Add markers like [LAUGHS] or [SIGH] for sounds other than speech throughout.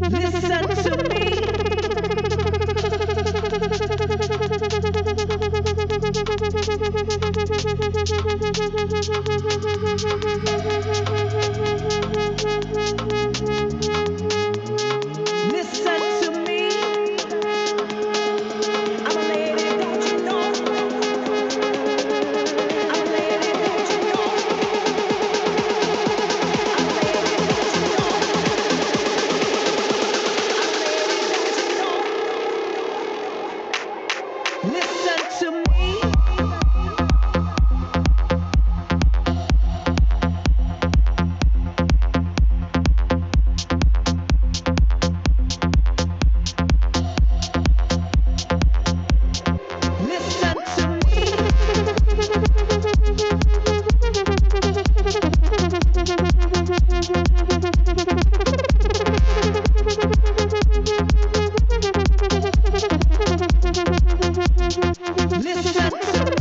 Listen to me. [LAUGHS] Thank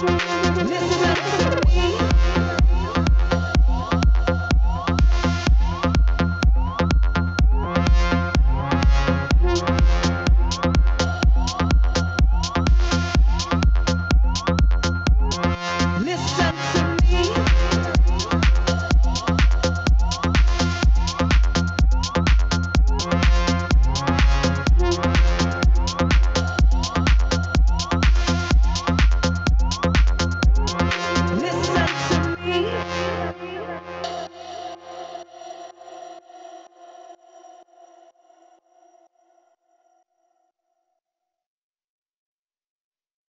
Listen up.